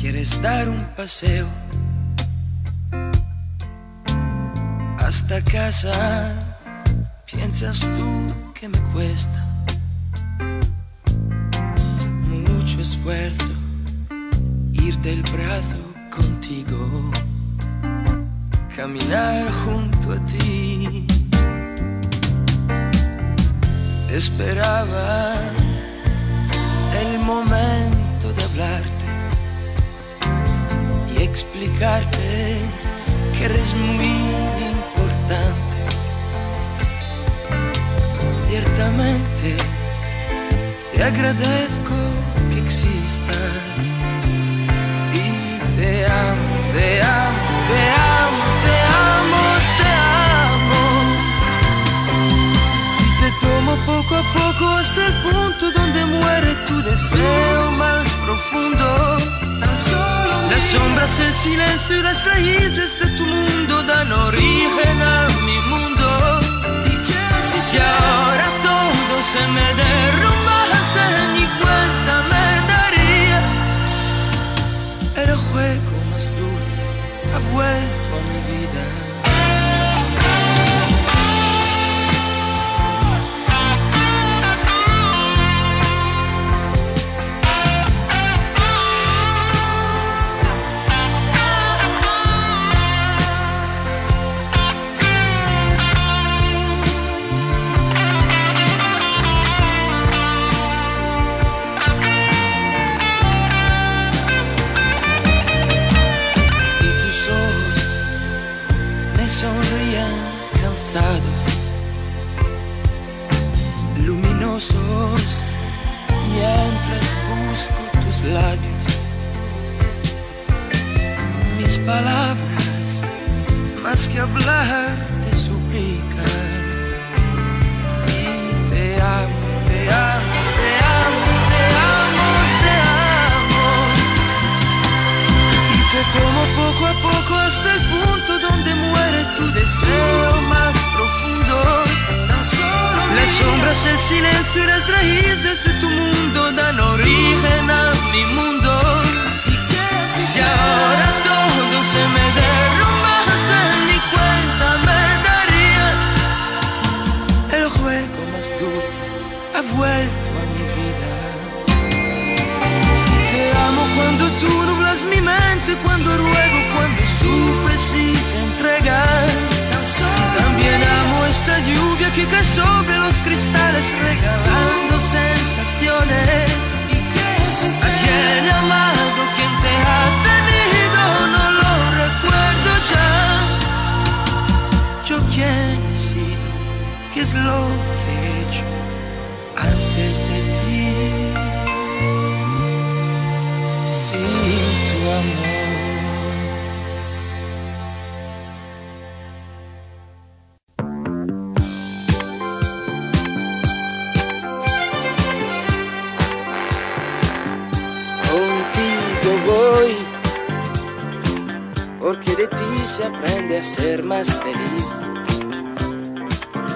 quieres dar un paseo hasta casa, piensas tú que me cuesta mucho esfuerzo ir del brazo contigo, caminar junto a ti. Esperaba el momento de hablarte y explicarte que eres muy importante. Ciertamente te agradezco que existas y te amo, te amo, te amo, poco a poco hasta el punto donde muere tu deseo más profundo. Tan solo las sombras, el silencio y las raíces de tu mundo dan origen a mi mundo. Si ahora todo se me derrumbase, ni cuenta me daría. El juego más dulce ha vuelto a mi vida.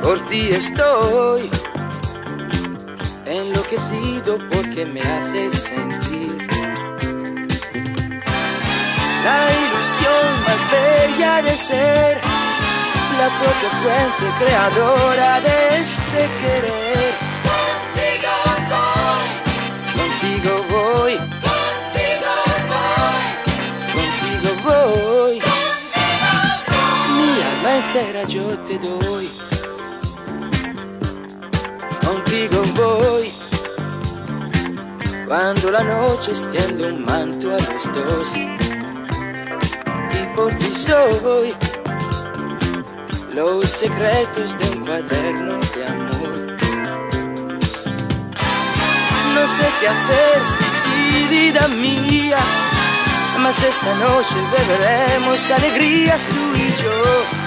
Por ti estoy enloquecido porque me haces sentir la ilusión más bella de ser la propia fuente creadora de este querer. Contigo voy, contigo alma entera yo te doy. Contigo voy, cuando la noche extiende un manto a los dos y por ti soy los secretos de un cuaderno de amor. No sé qué hacer sin ti, vida mía, mas esta noche beberemos alegrías tú y yo.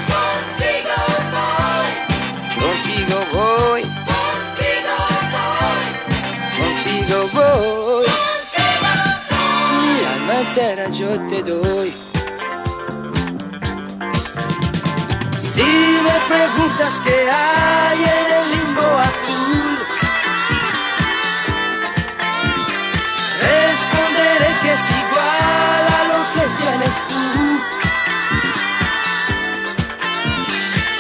entera yo te doy. Si me preguntas qué hay en el limbo azul, responderé que es igual a lo que tienes tú.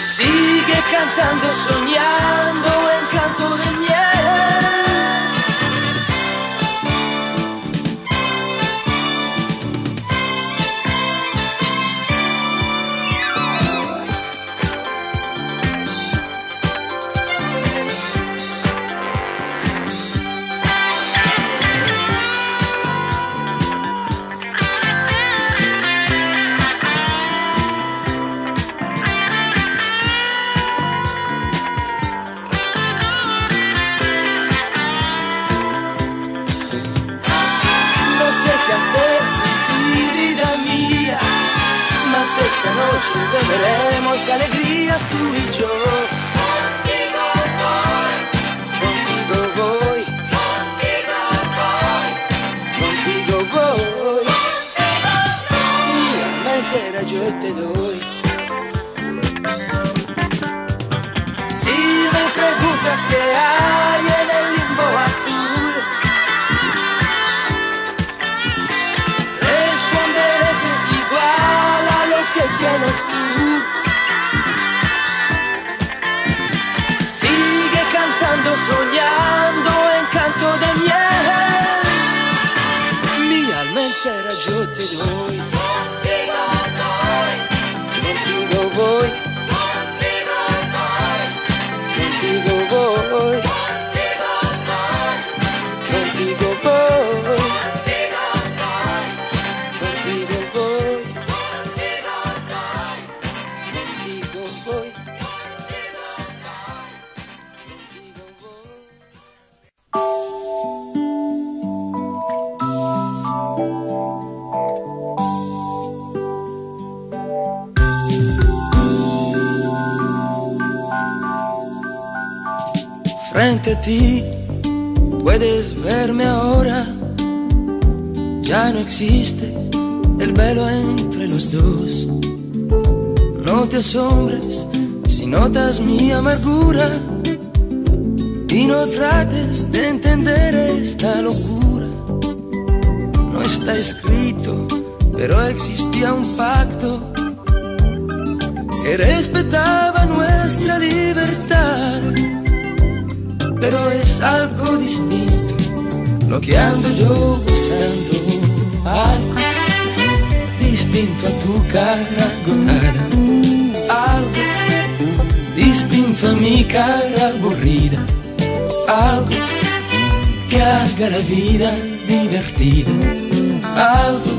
Sigue cantando, soñando mi amargura y no trates de entender esta locura. No está escrito, pero existía un pacto que respetaba nuestra libertad. Pero es algo distinto lo que ando yo buscando. Algo distinto a tu cara agotada. Algo distinto a mi cara aburrida. Algo que haga la vida divertida. Algo,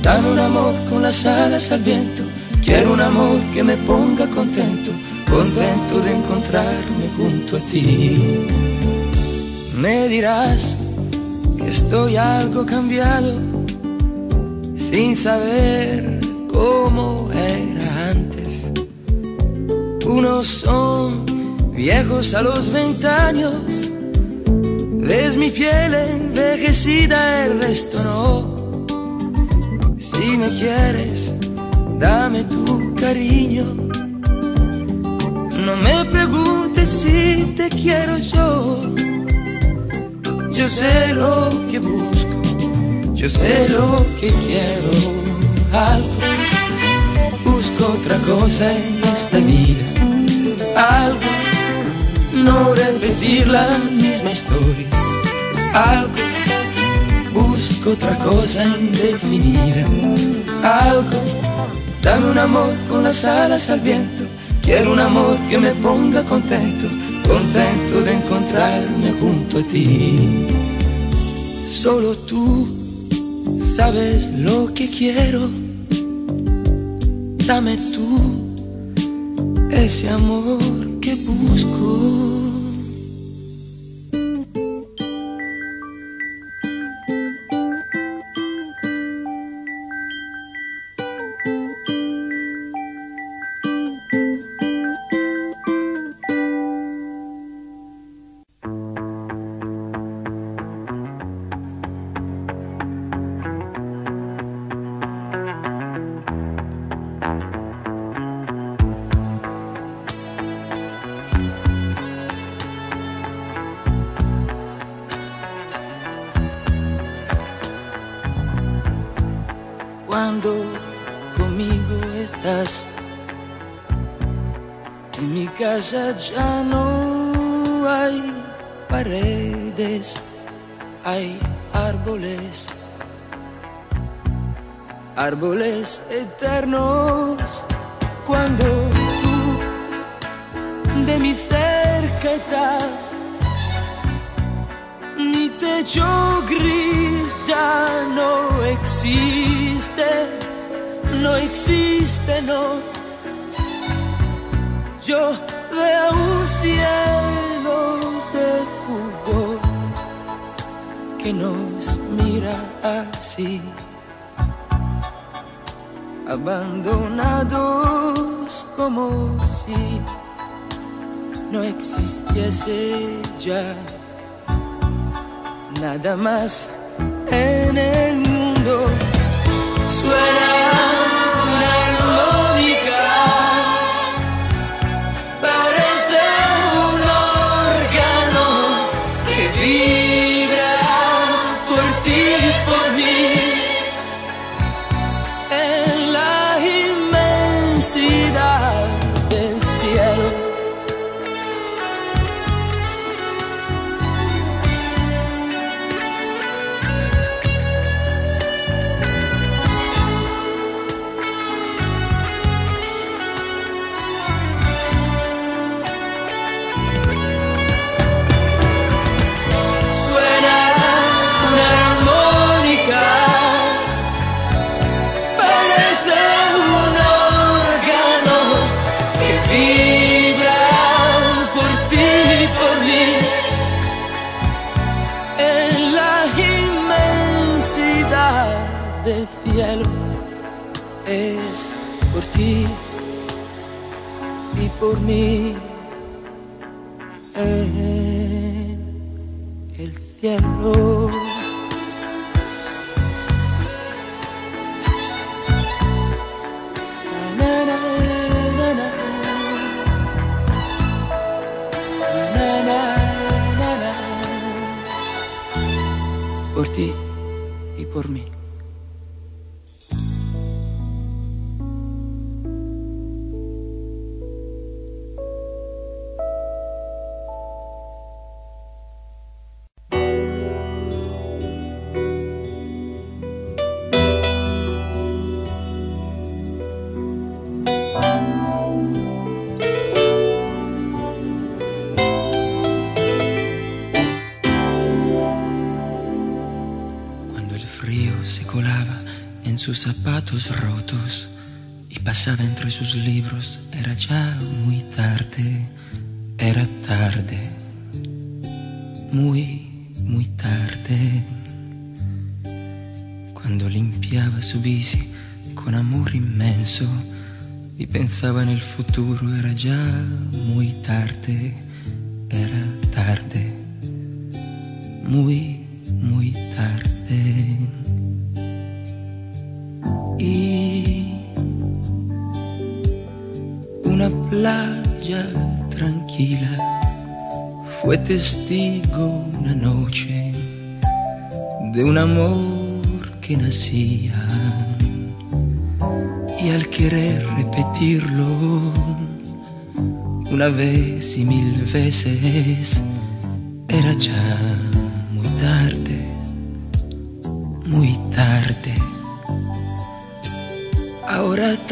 dame un amor con las alas al viento. Quiero un amor que me ponga contento, contento de encontrarme junto a ti. Me dirás que estoy algo cambiado, sin saber cómo antes. Unos son viejos a los 20 años, ves mi piel envejecida, el resto no. Si me quieres, dame tu cariño. No me preguntes si te quiero yo. Yo sé lo que busco, yo sé lo que quiero. Algo, busco otra cosa esta vida. Algo, no repetir la misma historia. Algo, busco otra cosa indefinida. Algo, dame un amor con las alas al viento. Quiero un amor que me ponga contento, contento de encontrarme junto a ti. Solo tú sabes lo que quiero. Dame tú ese amor que busco. Casa ya no hay paredes, hay árboles, árboles eternos. Cuando tú de mi cerca estás, mi techo gris ya no existe, no existe, no yo que nos mira así, abandonados como si no existiese ya nada más sus zapatos rotos y pasaba entre sus libros. Era ya muy tarde, era tarde, muy, muy tarde. Cuando limpiaba su bici con amor inmenso y pensaba en el futuro, era ya muy tarde, era tarde, muy, muy tarde y una playa tranquila fue testigo una noche de un amor que nacía. Y al querer repetirlo una vez y mil veces era ya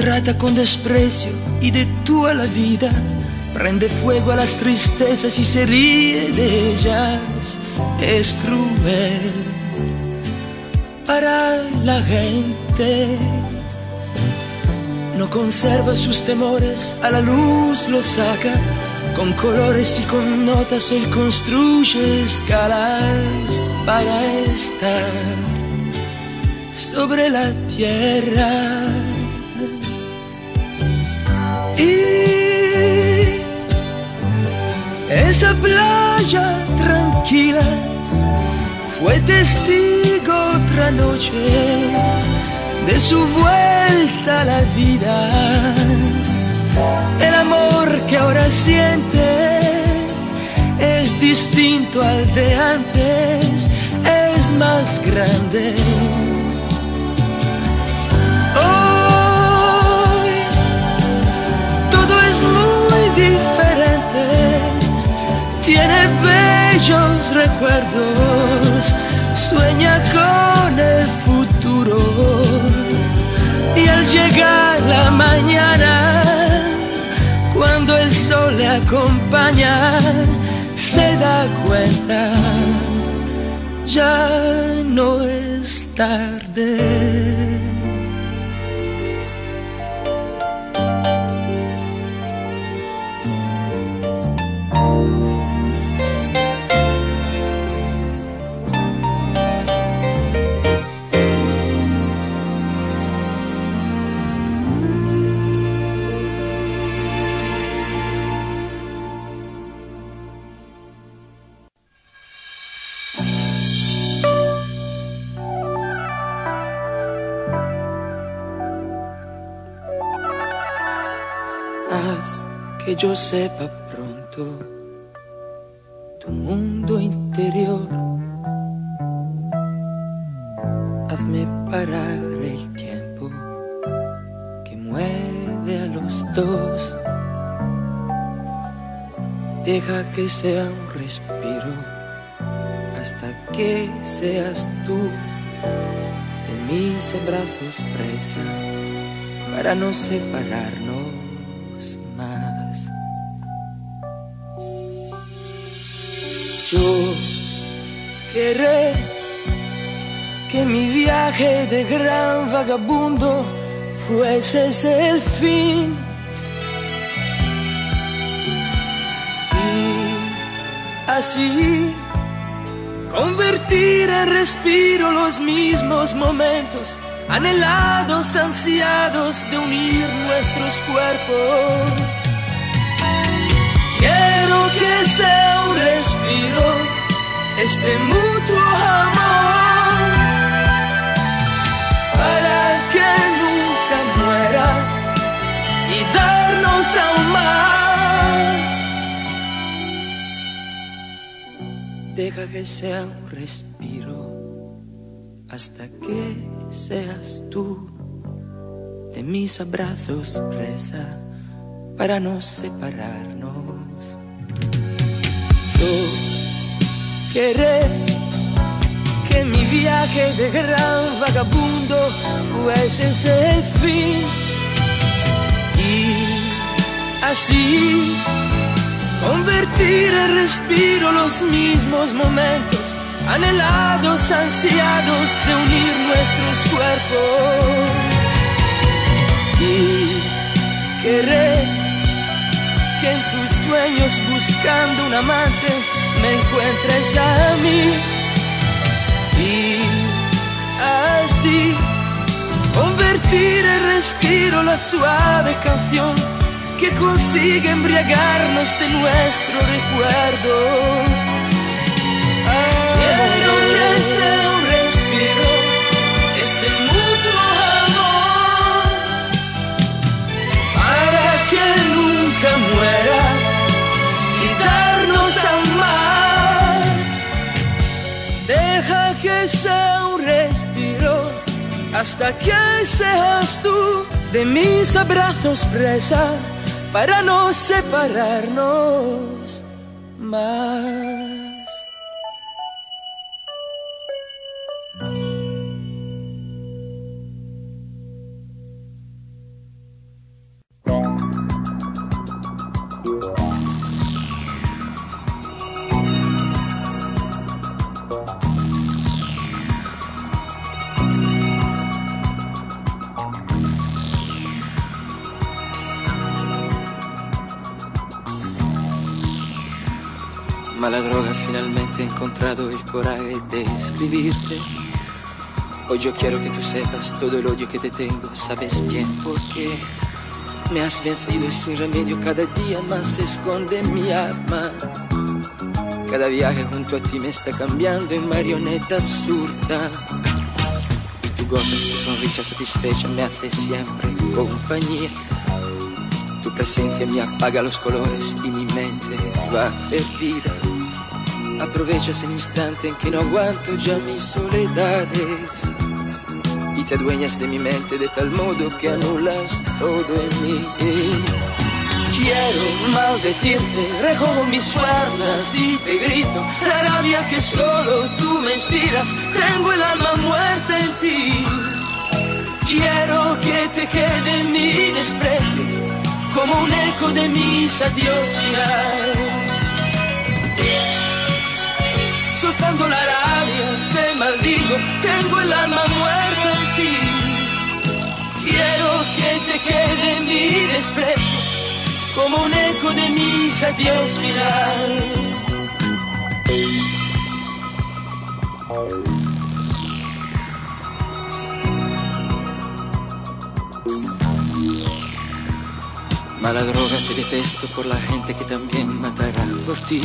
trata con desprecio y de tú a la vida. Prende fuego a las tristezas y se ríe de ellas. Es cruel para la gente. No conserva sus temores, a la luz los saca. Con colores y con notas él construye escalas para estar sobre la tierra. Esa playa tranquila fue testigo otra noche de su vuelta a la vida. El amor que ahora siente es distinto al de antes, es más grande. Es muy diferente tiene bellos recuerdos, sueña con el futuro y al llegar la mañana, cuando el sol le acompaña, se da cuenta, ya no es tarde. Yo sepa pronto tu mundo interior. Hazme parar el tiempo que mueve a los dos. Deja que sea un respiro hasta que seas tú de mis abrazos presa para no separarnos Yo querré que mi viaje de gran vagabundo fuese el fin. Y así convertir en respiro los mismos momentos anhelados, ansiados de unir nuestros cuerpos que sea un respiro este mutuo amor. Para que nunca muera y darnos aún más. Deja que sea un respiro hasta que seas tú. De mis abrazos presa para no separarnos querer que mi viaje de gran vagabundo fuese el fin. Y así convertir en respiro los mismos momentos anhelados, ansiados de unir nuestros cuerpos. Y querer que en tus sueños buscando un amante me encuentres a mí y así convertir en respiro la suave canción que consigue embriagarnos de nuestro recuerdo. Quiero que sea un respiro sea un respiro hasta que seas tú de mis abrazos presa para no separarnos más. La droga finalmente he encontrado el coraje de escribirte. Hoy yo quiero que tú sepas todo el odio que te tengo, sabes bien por qué. Me has vencido sin remedio cada día más se esconde mi alma. Cada viaje junto a ti me está cambiando en marioneta absurda. Y tu gozas, tu sonrisa satisfecha me hace siempre compañía. Tu presencia me apaga los colores y mi mente va perdida. Aprovechas el instante en que no aguanto ya mis soledades y te adueñas de mi mente de tal modo que anulas todo en mí. Quiero maldecirte, recojo mis fuerzas y te grito la rabia que solo tú me inspiras. Tengo el alma muerta en ti. Quiero que te quede mi desprecio como un eco de mis adiós maldigo, tengo el alma muerta en ti. Quiero que te quede mi desprecio como un eco de mis adiós final. Mala droga, te detesto por la gente que también matará por ti.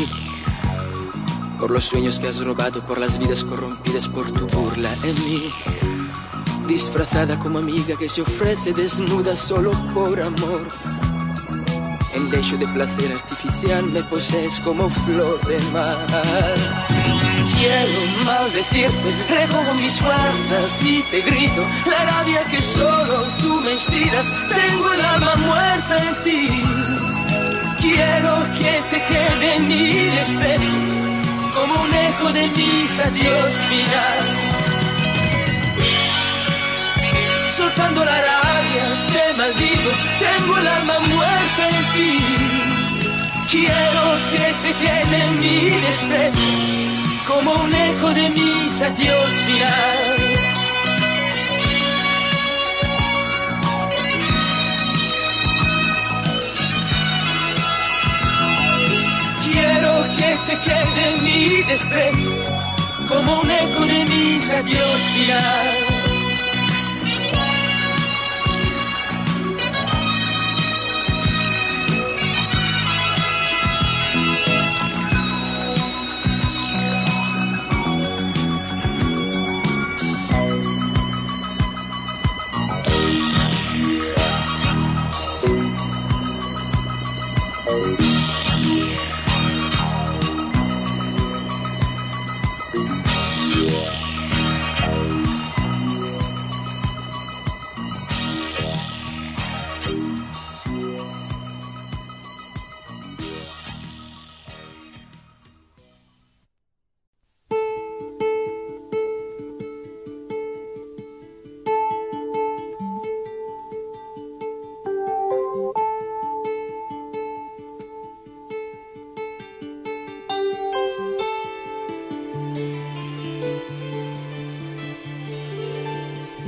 Por los sueños que has robado, por las vidas corrompidas, por tu burla en mí. Disfrazada como amiga que se ofrece desnuda solo por amor. En lecho de placer artificial me posees como flor de mar. Quiero maldecirte, recojo mis fuerzas y te grito la rabia que solo tú me inspiras. Tengo el alma muerta en ti. Quiero que te quede mi despejo como un eco de mis adiós final. Soltando la rabia, te maldigo, tengo el alma muerta en ti. Quiero que te quede mi desprecio como un eco de mis adiós final. Que te quede mi desprecio como un eco de mis adiós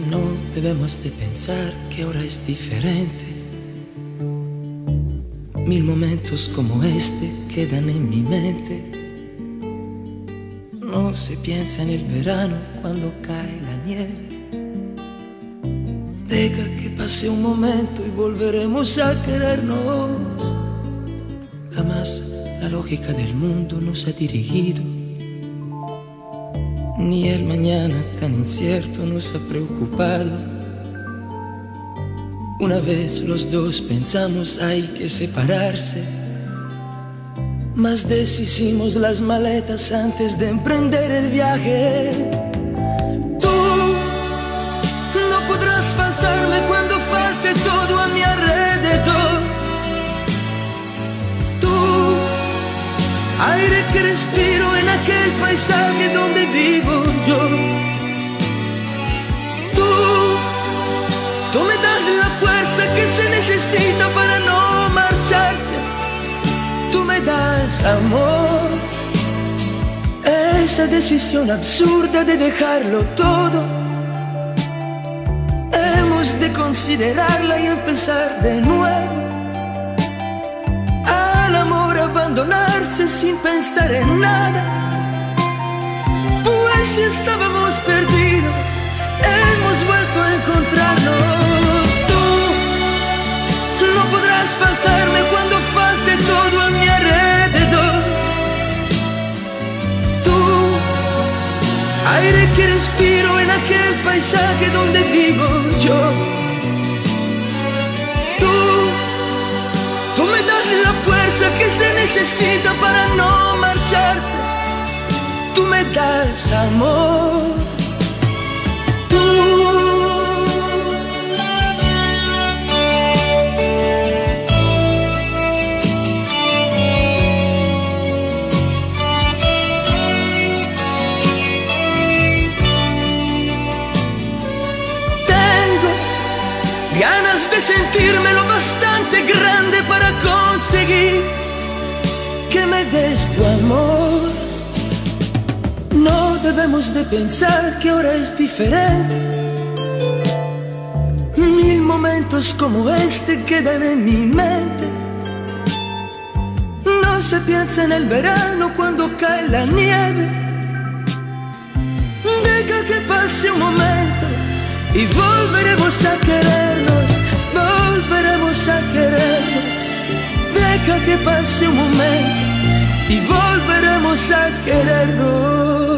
final. debemos de pensar que ahora es diferente. Mil momentos como este quedan en mi mente. No se piensa en el verano cuando cae la nieve. Deja que pase un momento y volveremos a querernos. Jamás la lógica del mundo nos ha dirigido ni el mañana tan incierto nos ha preocupado. Una vez los dos pensamos hay que separarse, mas deshicimos las maletas antes de emprender el viaje. Aire que respiro en aquel paisaje donde vivo yo. Tú, tú me das la fuerza que se necesita para no marcharse. Tú me das amor. Esa decisión absurda de dejarlo todo. Hemos de considerarla y empezar de nuevo. Abandonarse sin pensar en nada si estábamos perdidos, hemos vuelto a encontrarnos. Tú no podrás faltarme cuando falte todo a mi alrededor. Tú, aire que respiro en aquel paisaje donde vivo yo. necesito para no marcharse. Tú me das amor. Tú. ganas de sentirmelo bastante grande para conseguir que me des tu amor. No debemos de pensar que ahora es diferente. Mil momentos como este quedan en mi mente. No se piensa en el verano cuando cae la nieve. Deja que pase un momento y volveremos a querernos, volveremos a querernos. Deja que pase un momento y volveremos a querernos.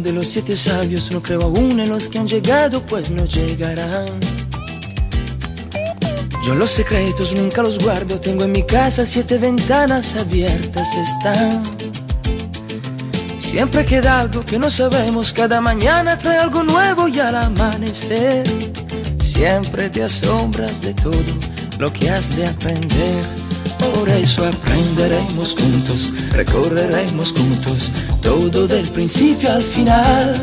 De los siete sabios, no creo aún en los que han llegado, pues no llegarán. Yo los secretos nunca los guardo, tengo en mi casa siete ventanas abiertas están. Siempre queda algo que no sabemos, cada mañana trae algo nuevo y al amanecer siempre te asombras de todo lo que has de aprender. Por eso aprenderemos juntos, recorreremos juntos todo del principio al final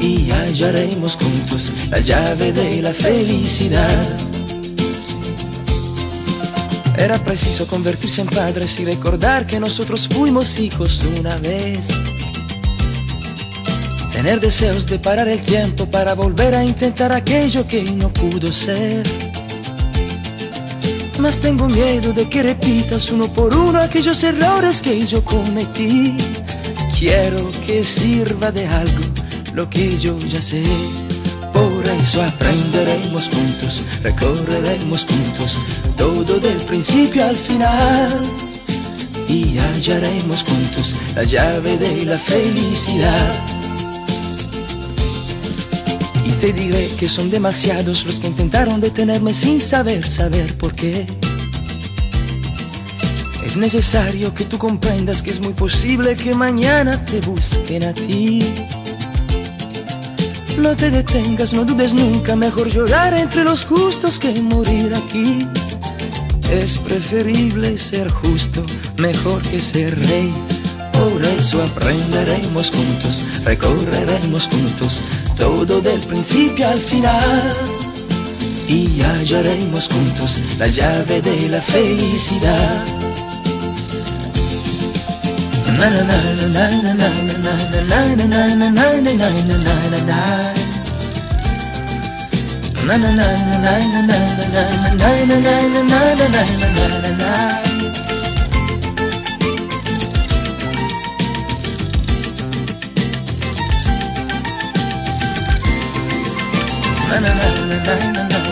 y hallaremos juntos la llave de la felicidad. Era preciso convertirse en padres y recordar que nosotros fuimos hijos una vez. Tener deseos de parar el tiempo para volver a intentar aquello que no pudo ser. Mas tengo miedo de que repitas uno por uno aquellos errores que yo cometí. Quiero que sirva de algo lo que yo ya sé. Por eso aprenderemos juntos, recorreremos juntos todo del principio al final. Y hallaremos juntos la llave de la felicidad. Te diré que son demasiados los que intentaron detenerme sin saber, saber por qué. Es necesario que tú comprendas que es muy posible que mañana te busquen a ti. No te detengas, no dudes nunca, mejor llorar entre los justos que morir aquí. Es preferible ser justo, mejor que ser rey. Por eso aprenderemos juntos, recorreremos juntos todo del principio al final. Y hallaremos juntos la llave de la felicidad. na na na na na na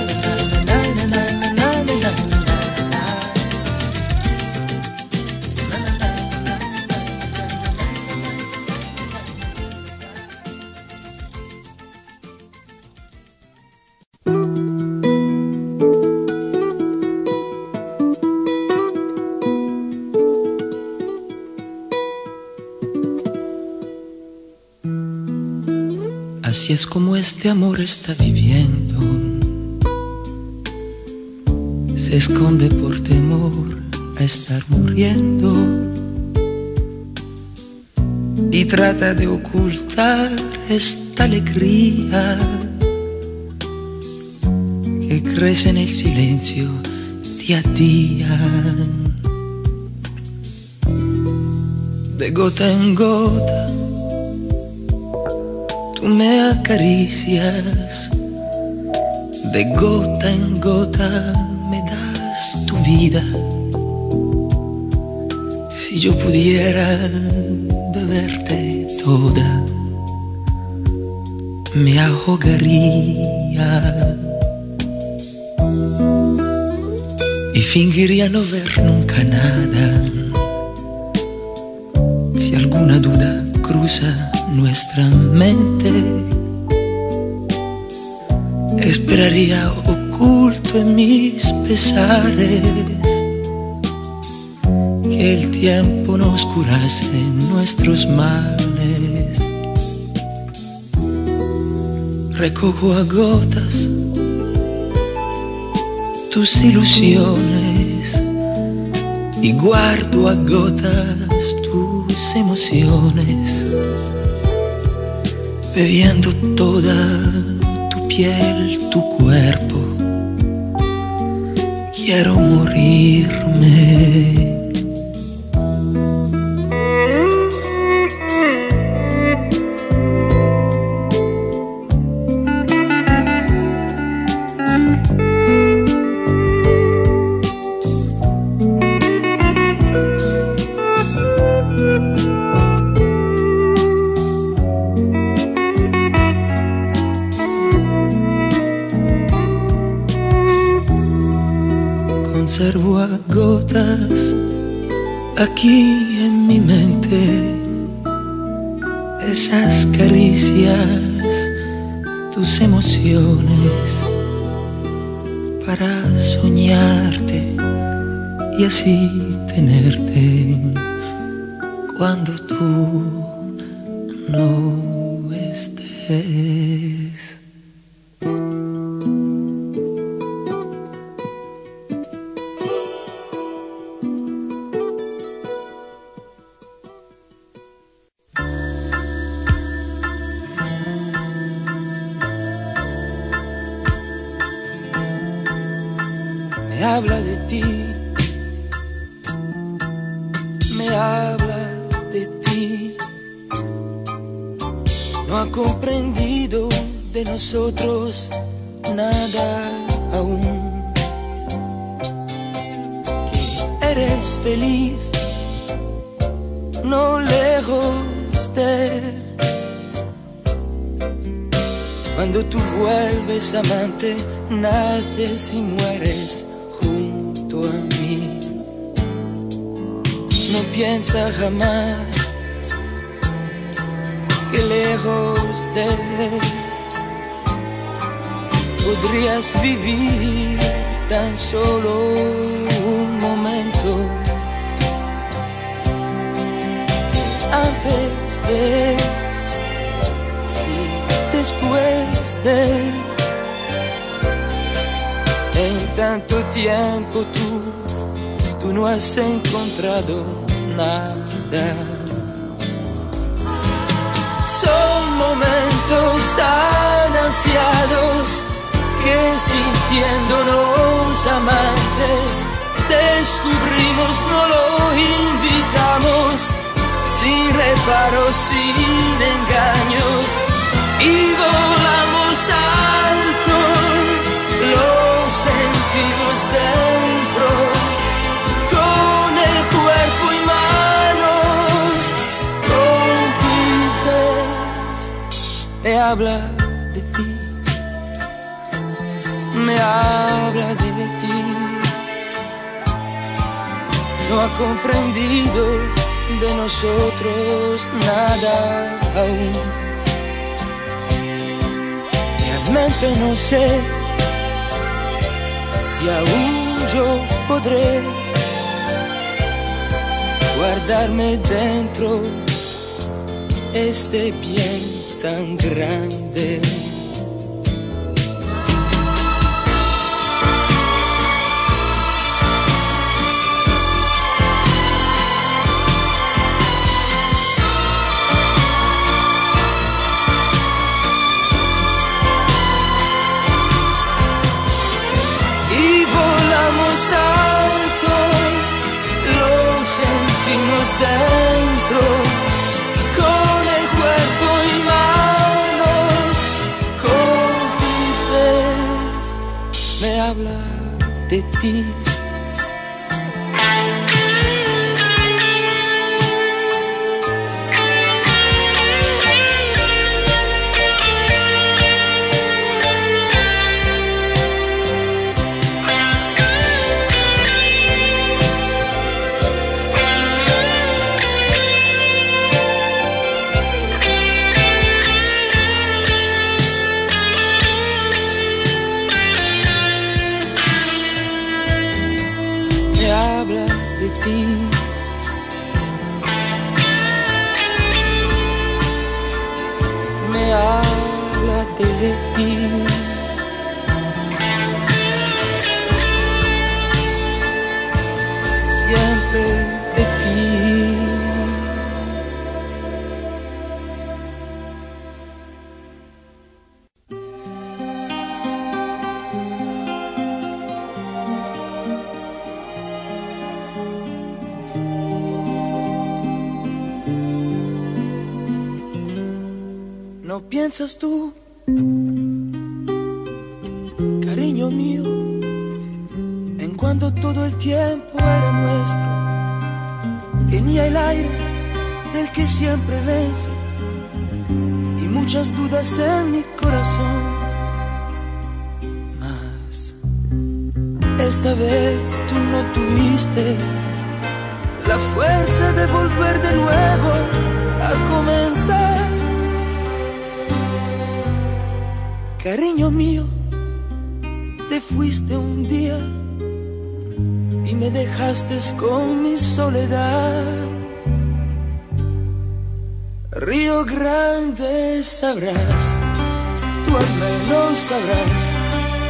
es como este amor está viviendo. Se esconde por temor a estar muriendo. Y trata de ocultar esta alegría que crece en el silencio día a día. De gota en gota me acaricias, de gota en gota me das tu vida. Si yo pudiera beberte toda, me ahogaría y fingiría no ver nunca nada. Si alguna duda cruza nuestra mente, esperaría oculto en mis pesares que el tiempo nos curase nuestros males. Recojo a gotas tus ilusiones y guardo a gotas tus emociones, bebiendo toda tu piel, tu cuerpo. Quiero morirme. Soñarte y así tenerte cuando tú lejos de podrías vivir tan solo un momento. Antes de y después de. En tanto tiempo tú, tú no has encontrado nada. Son momentos tan ansiados que sintiéndonos amantes descubrimos, no lo invitamos, sin reparos, sin engaños y volamos alto, lo sentimos dentro, Me habla de ti, me habla de ti. No ha comprendido de nosotros nada aún. Realmente no sé si aún yo podré guardarme dentro este bien tan grande. volamos alto, lo sentimos dentro, de piensas tú, cariño mío, en cuando todo el tiempo era nuestro. Tenía el aire del que siempre vence y muchas dudas en mi corazón. Mas esta vez tú no tuviste la fuerza de volver de nuevo a comenzar. Cariño mío, te fuiste un día y me dejaste con mi soledad. Río Grande sabrás, tú al menos sabrás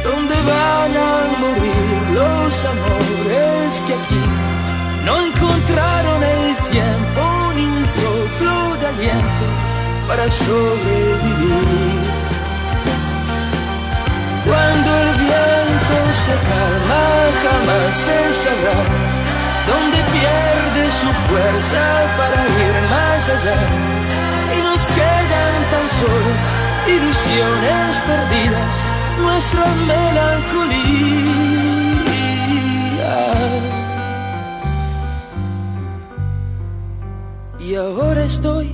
dónde van a morir los amores que aquí no encontraron el tiempo ni un soplo de aliento para sobrevivir. Cuando el viento se calma, jamás se sabrá dónde pierde su fuerza para ir más allá. Y nos quedan tan solo ilusiones perdidas, nuestra melancolía. Y ahora estoy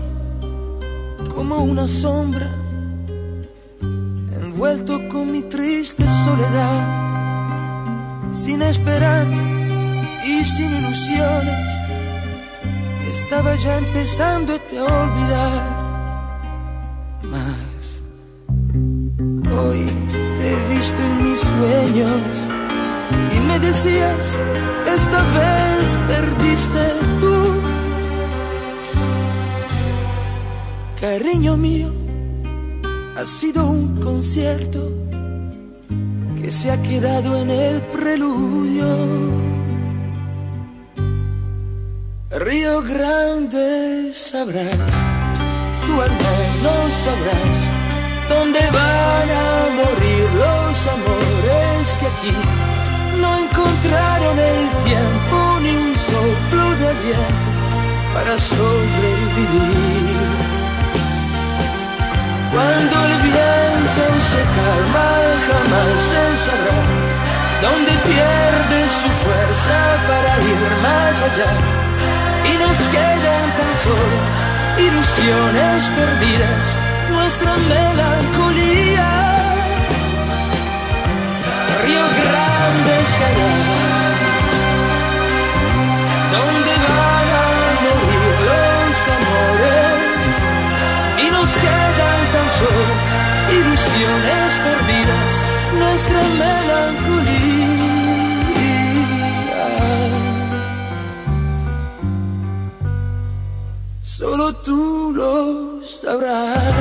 como una sombra envuelto con mi triste soledad, sin esperanza y sin ilusiones. Estaba ya empezando a te olvidar, mas hoy te he visto en mis sueños y me decías, esta vez perdiste tú, cariño mío ha sido un concierto que se ha quedado en el preludio. Río Grande sabrás, al menos sabrás dónde van a morir los amores que aquí no encontraron el tiempo ni un soplo de viento para sobrevivir. Cuando el viento se calma, jamás se sabrá dónde pierde su fuerza para ir más allá. Y nos quedan tan solo ilusiones perdidas, nuestra melancolía. Río Grande serás, ilusiones perdidas, nuestra melancolía. Solo tú lo sabrás.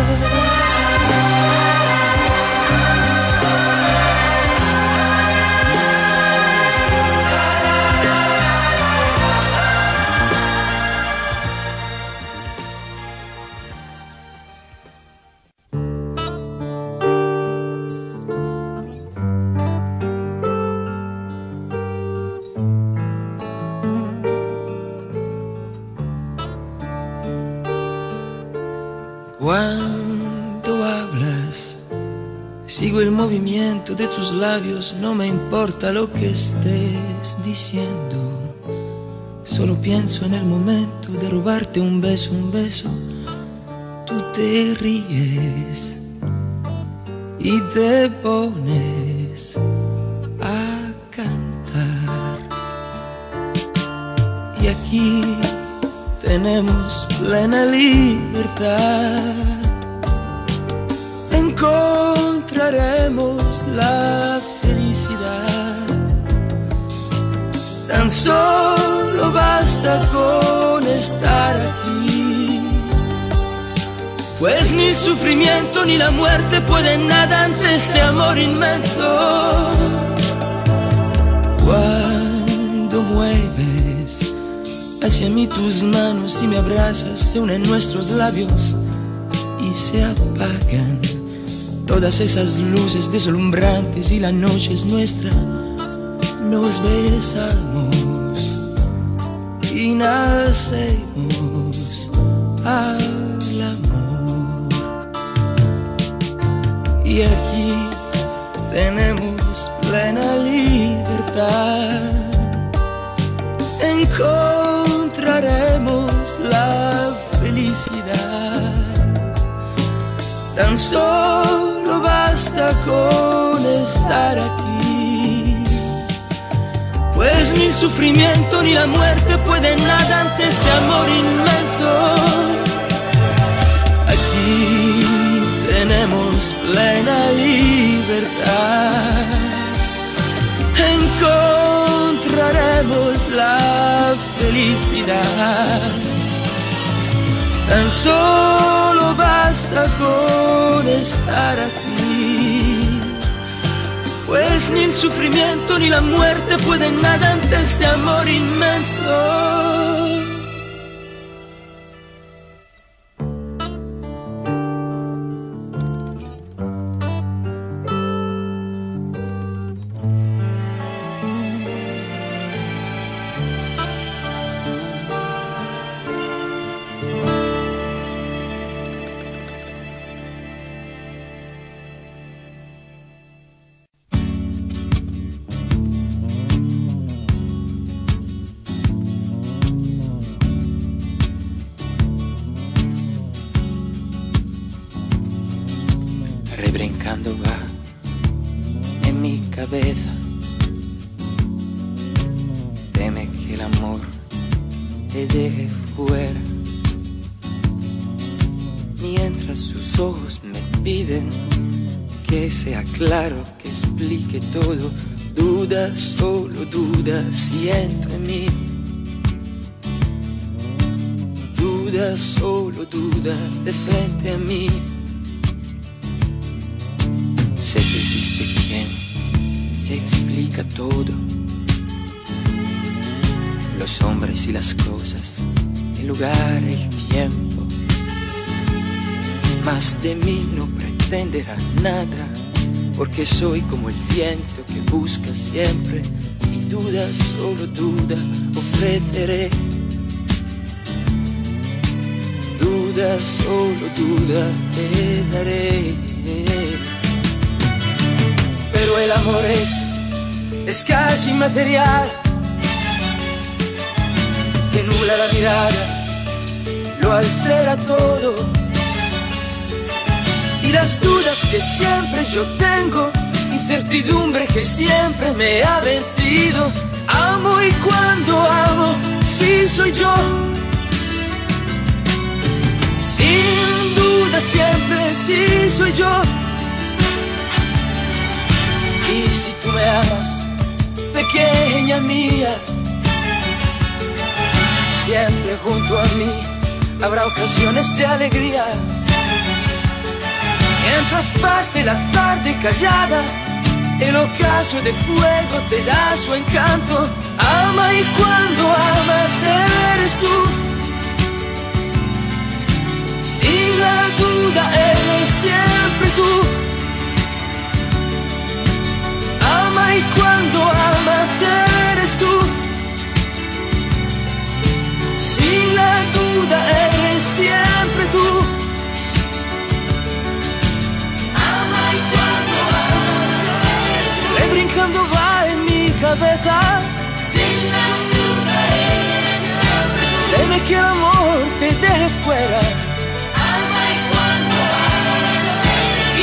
De tus labios, no me importa lo que estés diciendo. Solo pienso en el momento de robarte un beso, un beso. Tú te ríes y te pones a cantar. Y aquí tenemos plena libertad. Encontraremos la felicidad. Tan solo basta con estar aquí. Pues ni sufrimiento ni la muerte pueden nada ante este amor inmenso. Cuando mueves hacia mí tus manos y me abrazas, se unen nuestros labios y se apagan todas esas luces deslumbrantes y la noche es nuestra. Nos besamos y nacemos al amor. Y aquí tenemos plena libertad. Encontraremos la felicidad. Tan solo basta con estar aquí. Pues ni el sufrimiento ni la muerte pueden nada ante este amor inmenso. Aquí tenemos plena libertad. Encontraremos la felicidad. Tan solo basta con estar aquí. Pues ni el sufrimiento ni la muerte pueden nada ante este amor inmenso. Rebrincando va en mi cabeza. Teme que el amor te deje fuera. Mientras sus ojos me piden que sea claro, que explique todo. Duda, solo duda, siento en mí. Duda, solo duda, de frente a mí. Existe quien se explica todo. Los hombres y las cosas, el lugar, el tiempo. Más de mí no pretenderá nada, porque soy como el viento que busca siempre. Y duda, solo duda, ofreceré. Duda, solo duda, te daré el amor es, es casi material que nubla la mirada, lo altera todo. Y las dudas que siempre yo tengo, incertidumbre que siempre me ha vencido. Amo y cuando amo, sí soy yo. Sin duda siempre sí soy yo. Y si tú me amas, pequeña mía, siempre junto a mí habrá ocasiones de alegría. Mientras parte la tarde callada, el ocaso de fuego te da su encanto. Ama y cuando amas eres tú. Sin la duda eres siempre tú. Duda eres siempre tú. Ama y cuando amas eres tú. Le brincando va en mi cabeza. Sin la duda. Deme que el amor te deje fuera. Ama y cuando amas.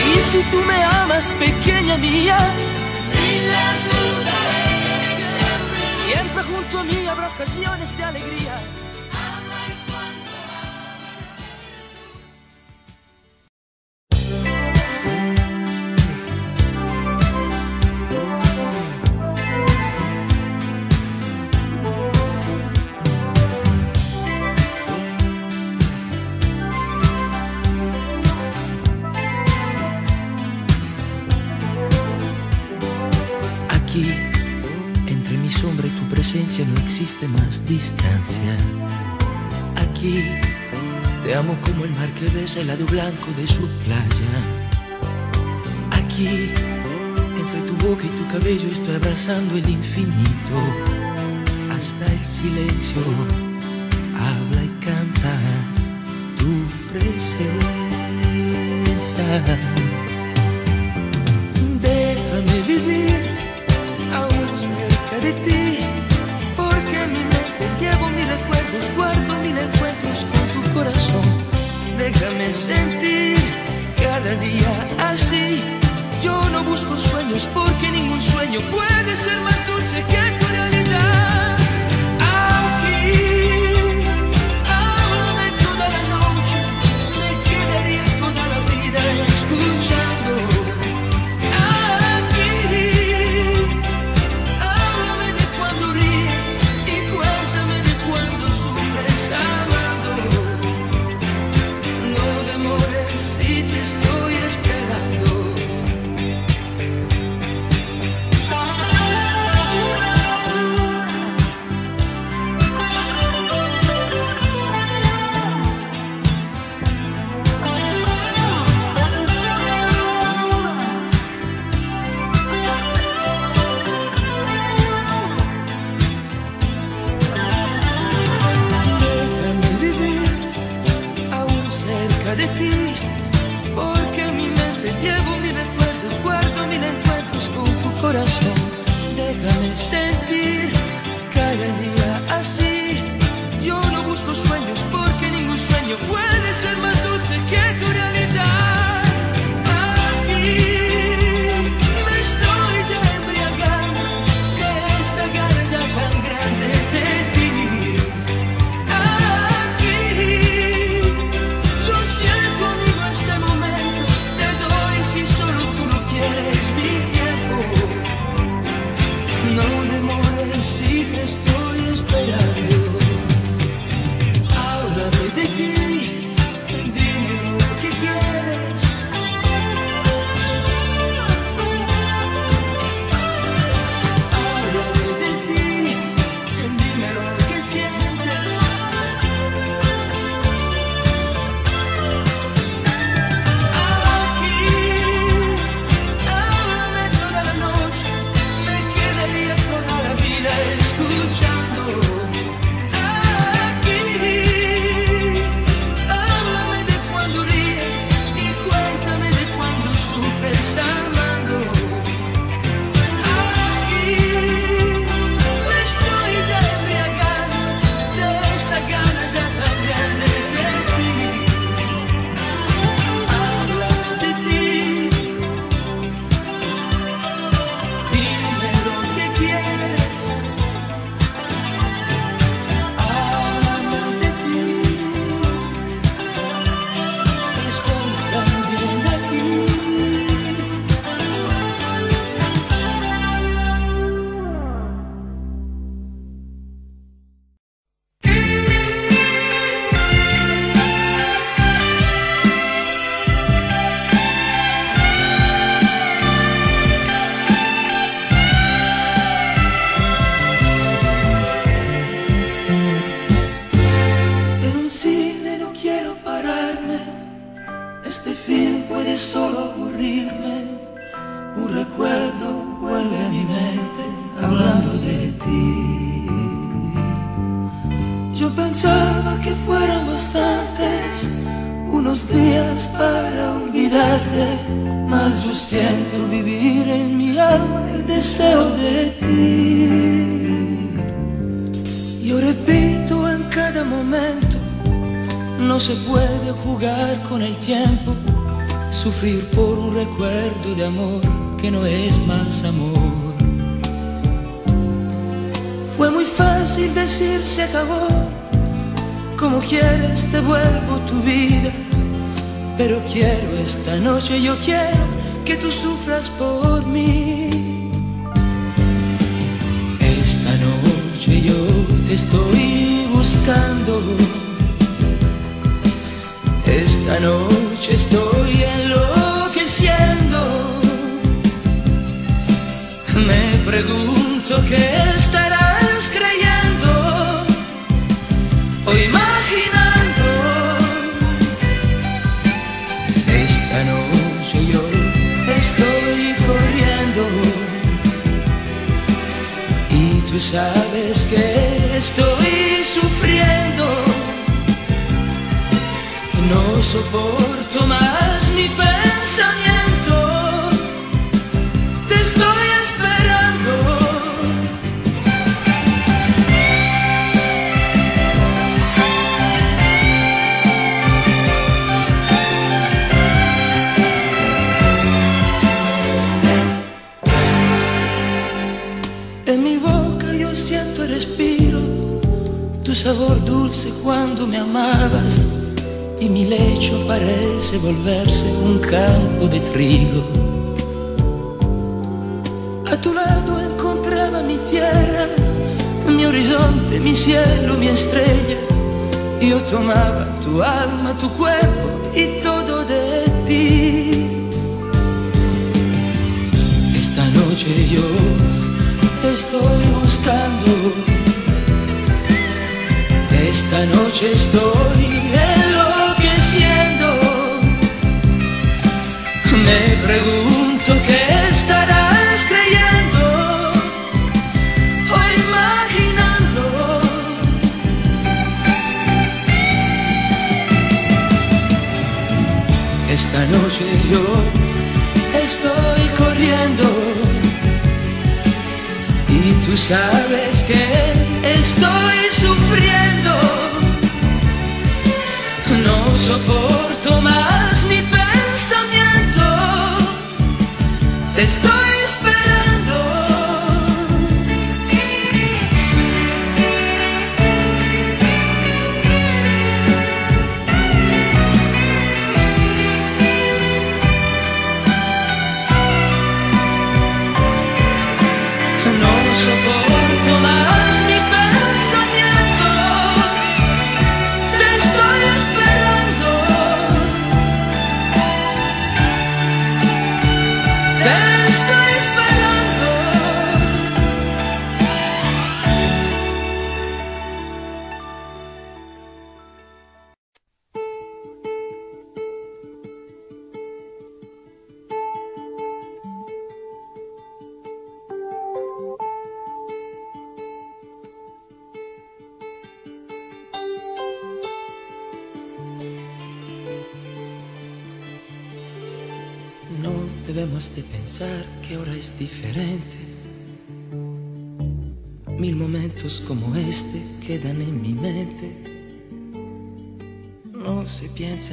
Y si tú me amas, pequeña mía. Sin la duda. Siempre junto a mí habrá ocasiones de alegría. de más distancia. Aquí te amo como el mar que besa el lado blanco de su playa. Aquí, entre tu boca y tu cabello, estoy abrazando el infinito. Hasta el silencio habla y canta tu presencia. Déjame vivir aún cerca de ti recuerdos, guardo mil encuentros con tu corazón. Déjame sentir cada día así. Yo no busco sueños porque ningún sueño puede ser más dulce que tu realidad. se acabó. Como quieres te vuelvo tu vida, pero quiero esta noche, yo quiero que tú sufras por mí. Esta noche yo te estoy buscando. Esta noche estoy enloqueciendo. Me pregunto qué es sabes que estoy sufriendo. No soporto más mi pensamiento. Sabor dulce cuando me amabas y mi lecho parece volverse un campo de trigo. A tu lado encontraba mi tierra, mi horizonte, mi cielo, mi estrella. Yo tomaba tu alma, tu cuerpo y todo de ti. Esta noche yo te estoy buscando. Esta noche estoy enloqueciendo. Me pregunto qué estarás creyendo o imaginando. Esta noche yo estoy corriendo y tú sabes que estoy sufriendo. No soporto más mi pensamiento. Te estoy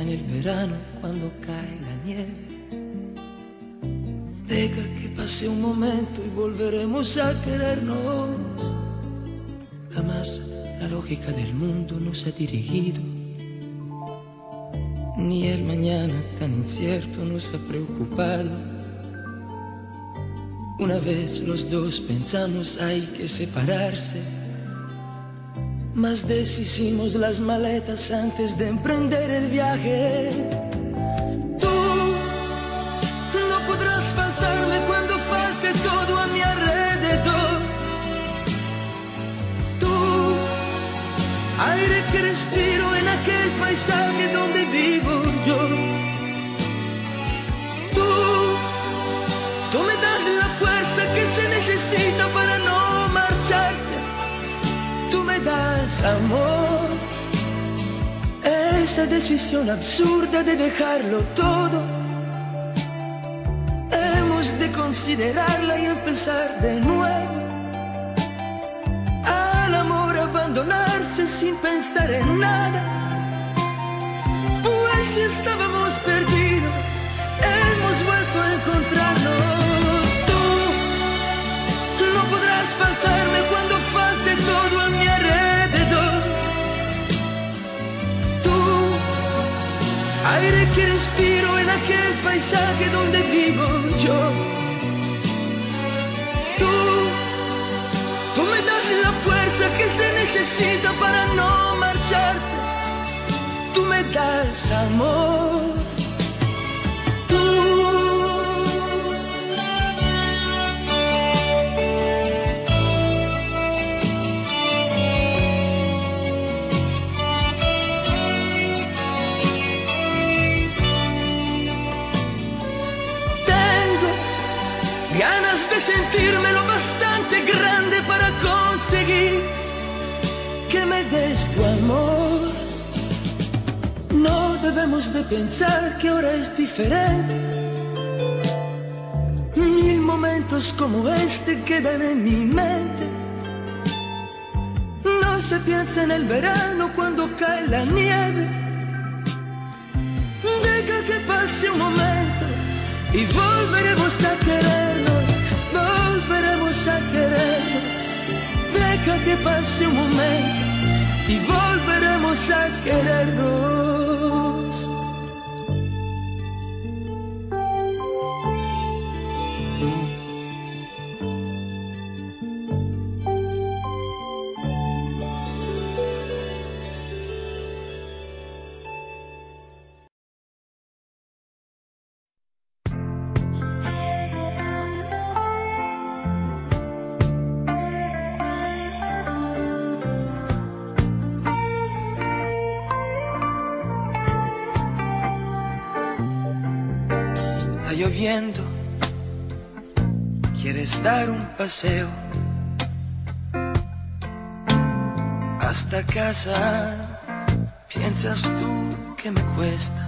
en el verano cuando cae la nieve. Deja que pase un momento y volveremos a querernos. Jamás la lógica del mundo nos ha dirigido ni el mañana tan incierto nos ha preocupado. Una vez los dos pensamos hay que separarse, mas deshicimos las maletas antes de emprender el viaje. Tú no podrás faltarme cuando falte todo a mi alrededor. Tú aire que respiro en aquel paisaje donde das amor. Esa decisión absurda de dejarlo todo. Hemos de considerarla y empezar de nuevo al amor abandonarse sin pensar en nada. Pues si estábamos perdidos, hemos vuelto a encontrarnos. Tú no podrás faltarme cuando que respiro en aquel paisaje donde vivo yo. Tú Tú me das la fuerza que se necesita para no marcharse. Tú me das amor. Me des tu amor. No debemos de pensar que ahora es diferente. Mil momentos como este quedan en mi mente. No se piensa en el verano cuando cae la nieve. Deja que pase un momento y volveremos a querernos, volveremos a querernos. Deja que pase un momento y volveremos a querernos. Quieres dar un paseo hasta casa. Piensas tú que me cuesta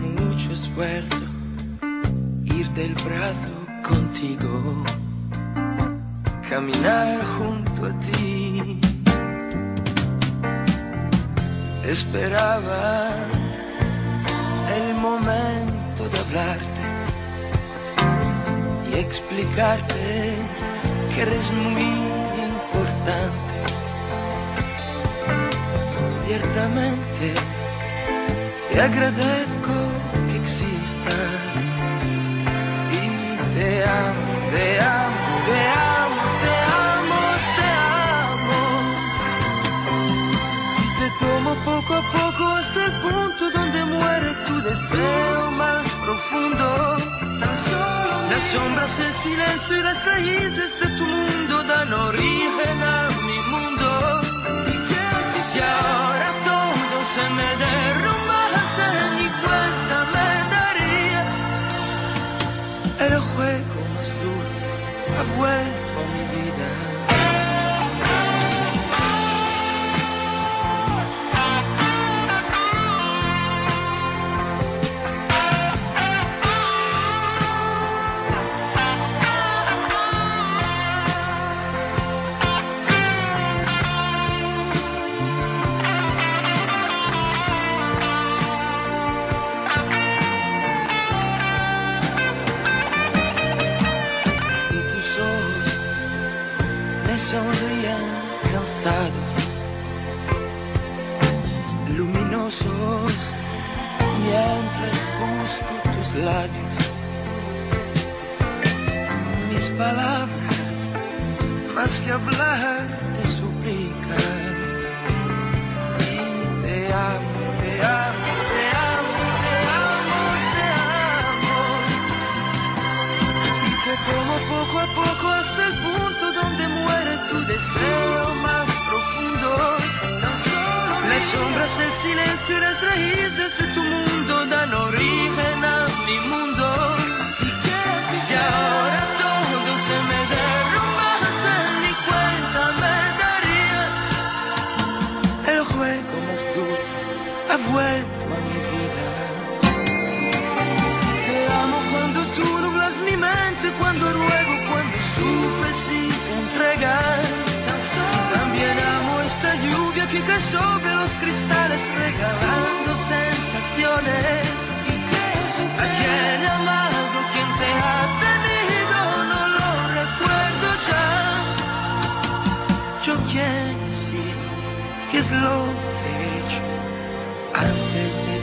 mucho esfuerzo ir del brazo contigo, caminar junto a ti. Esperaba el momento de hablarte y explicarte que eres muy importante. Ciertamente te agradezco que existas y te amo, te amo, te amo, te amo, te amo. Y te tomo poco a poco hasta el punto tu deseo más profundo. Tan solo las sombras, el silencio y las raíces de tu mundo dan origen a mi mundo. Y que si ahora todo se me derrumbase, ni cuenta me daría. El juego más dulce ha Mis palabras, más que hablar, te suplican. Y te amo, te amo, te amo, te amo, te amo. Te tomo poco a poco hasta el punto donde muere tu deseo más profundo. Tan las sombras, el silencio y las raíces de tu mundo ha vuelto a mi vida. Te amo cuando tú nublas mi mente, cuando ruego, cuando sufres y te entregas. También amo esta lluvia que cae sobre los cristales, regalando sensaciones. ¿A quién he amado? ¿Quién te ha tenido? No lo recuerdo ya. Yo quién sido, qué es lo que antes